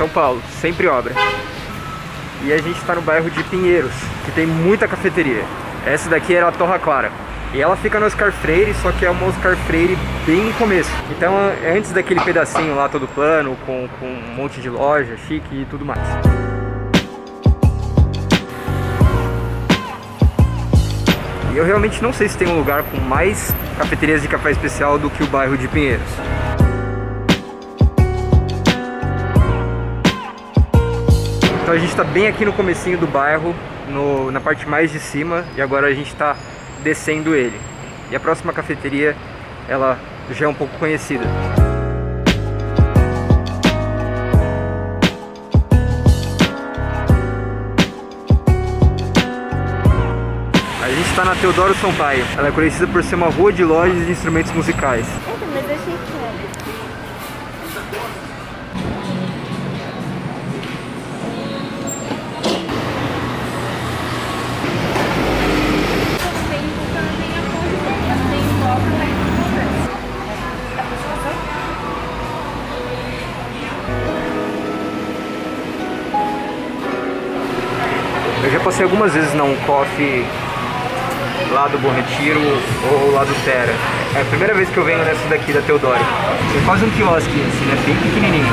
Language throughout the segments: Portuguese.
São Paulo, sempre obra. E a gente está no bairro de Pinheiros, que tem muita cafeteria. Essa daqui era a Torra Clara. E ela fica no Oscar Freire, só que é uma Oscar Freire bem no começo. Então, antes daquele pedacinho lá todo plano, com, com um monte de loja chique e tudo mais. E eu realmente não sei se tem um lugar com mais cafeterias de café especial do que o bairro de Pinheiros. Então a gente está bem aqui no comecinho do bairro, no, na parte mais de cima, e agora a gente está descendo ele. E a próxima cafeteria, ela já é um pouco conhecida. A gente está na Teodoro Sampaio. Ela é conhecida por ser uma rua de lojas de instrumentos musicais. Mas eu achei que Eu já passei algumas vezes na Um Coffee lá do Bom Retiro ou lá do Terra. É a primeira vez que eu venho nessa daqui da Teodoro. É quase um quiosque assim, né? Bem pequenininho.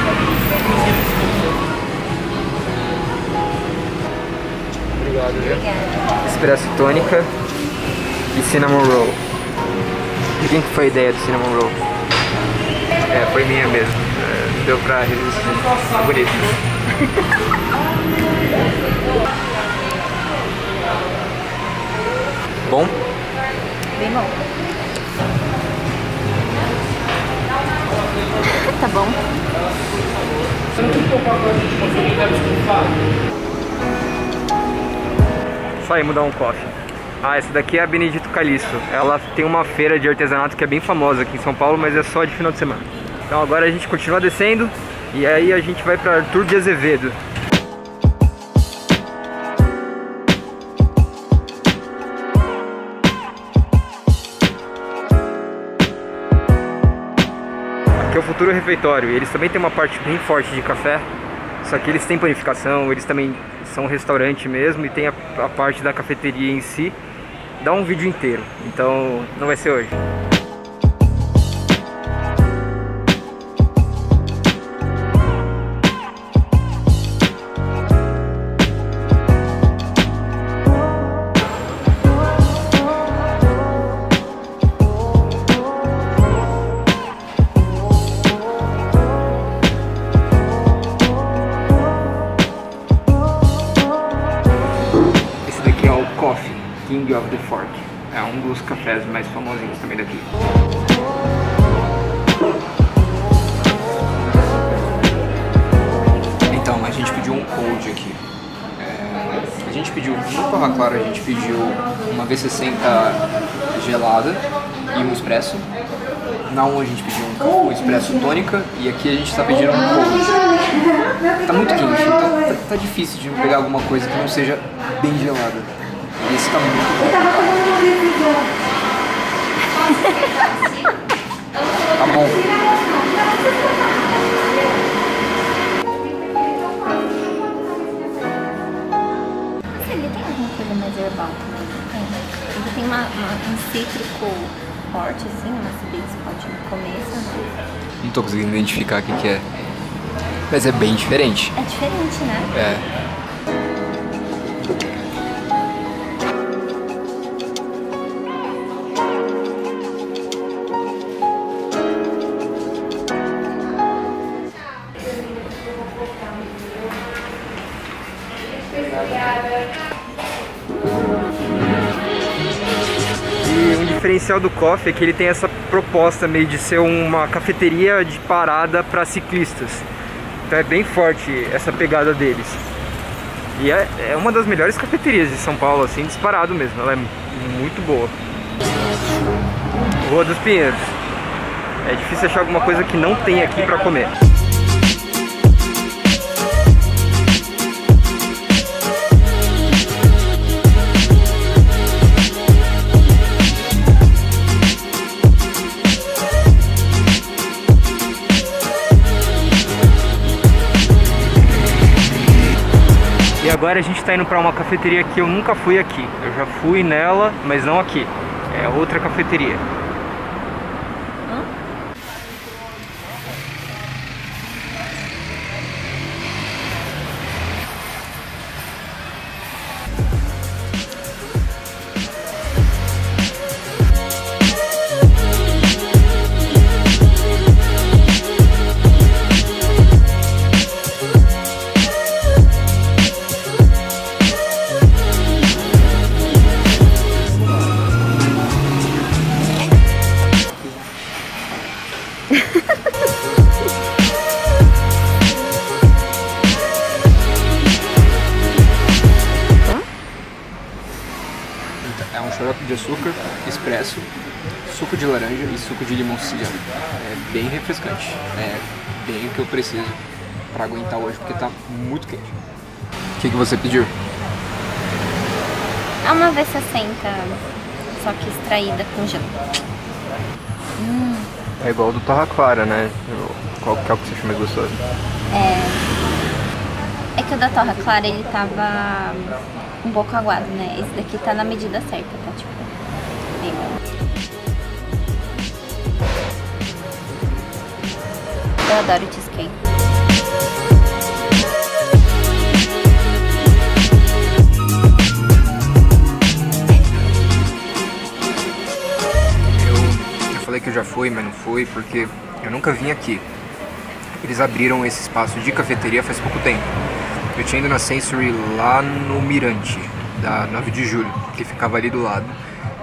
Obrigado, viu? Espresso tônica e cinnamon roll. De quem que foi a ideia do cinnamon roll? É, foi minha mesmo. É, deu pra resistir. Tá bonito. Bom? Bem bom. Tá bom. Saímos dar um coffee. Ah, essa daqui é a Benedito Calixto. Ela tem uma feira de artesanato que é bem famosa aqui em São Paulo, mas é só de final de semana. Então agora a gente continua descendo e aí a gente vai para Arthur de Azevedo. Aqui é o Futuro Refeitório. Eles também têm uma parte bem forte de café, só que eles têm panificação, eles também são um restaurante mesmo e tem a, a parte da cafeteria em si. Dá um vídeo inteiro, então não vai ser hoje. Of the Fork. É um dos cafés mais famosinhos também daqui. Então, a gente pediu um cold aqui. É, a gente pediu, no Torra Clara, a gente pediu uma V60 gelada e um espresso. Na 1 a gente pediu um, um espresso tônica e aqui a gente está pedindo um cold. Tá muito quente, então tá, tá difícil de pegar alguma coisa que não seja bem gelada. E esse tá muito bom. Tá bom. Mas ele tem alguma coisa mais herbal também, tem? Ele tem uma, uma- um cítrico forte, assim, uma acidez forte no começo, né? Não tô conseguindo identificar o que, que é. Mas é bem diferente. É diferente, né? É. E um diferencial do Coffee é que ele tem essa proposta meio de ser uma cafeteria de parada para ciclistas. Então é bem forte essa pegada deles. E é, é uma das melhores cafeterias de São Paulo, assim, disparado mesmo. Ela é muito boa. Rua dos Pinheiros. É difícil achar alguma coisa que não tem aqui para comer. Agora a gente tá indo pra uma cafeteria que eu nunca fui aqui. Eu já fui nela, mas não aqui. É outra cafeteria. É um xarope de açúcar, expresso, suco de laranja e suco de limão siciliano. É bem refrescante. É bem o que eu preciso pra aguentar hoje, porque tá muito quente. O que, que você pediu? É uma V60, só que extraída com gelo. É igual do Torra Clara, né? Qual que é o que você acha mais gostoso? É que o da torra clara ele tava um pouco aguado, né? Esse daqui tá na medida certa, tá tipo. bem bom. Eu adoro cheesecake. Falei que eu já fui, mas não fui porque eu nunca vim aqui. Eles abriram esse espaço de cafeteria faz pouco tempo. Eu tinha ido na Sensory lá no Mirante, da 9 de julho, que ficava ali do lado.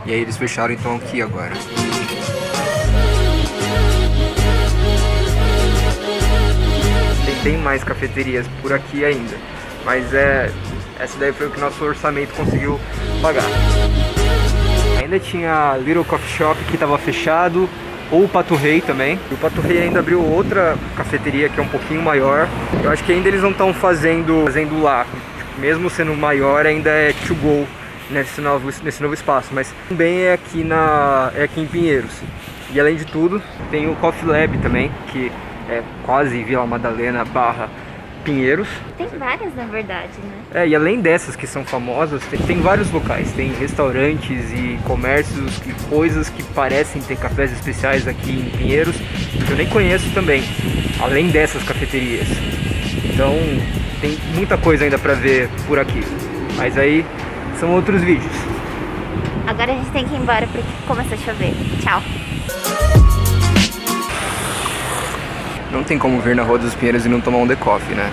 E aí eles fecharam então aqui agora. Tem mais cafeterias por aqui ainda. Mas é. Essa daí foi o que nosso orçamento conseguiu pagar. Ainda tinha Little Coffee Shop que estava fechado, ou o Pato Rei também. E o Pato Rei ainda abriu outra cafeteria que é um pouquinho maior. Eu acho que ainda eles não estão fazendo, fazendo lá. Tipo, mesmo sendo maior, ainda é to go nesse novo, nesse novo espaço. Mas também é aqui, na, é aqui em Pinheiros. E além de tudo, tem o Coffee Lab também, que é quase Vila Madalena barra Pinheiros. Tem várias, na verdade, né? É, e além dessas que são famosas, tem, tem vários locais, tem restaurantes e comércios e coisas que parecem ter cafés especiais aqui em Pinheiros, que eu nem conheço também, além dessas cafeterias. Então, tem muita coisa ainda pra ver por aqui. Mas aí são outros vídeos. Agora a gente tem que ir embora porque começou a chover. Tchau. Não tem como vir na Rua dos Pinheiros e não tomar um The Coffee, né?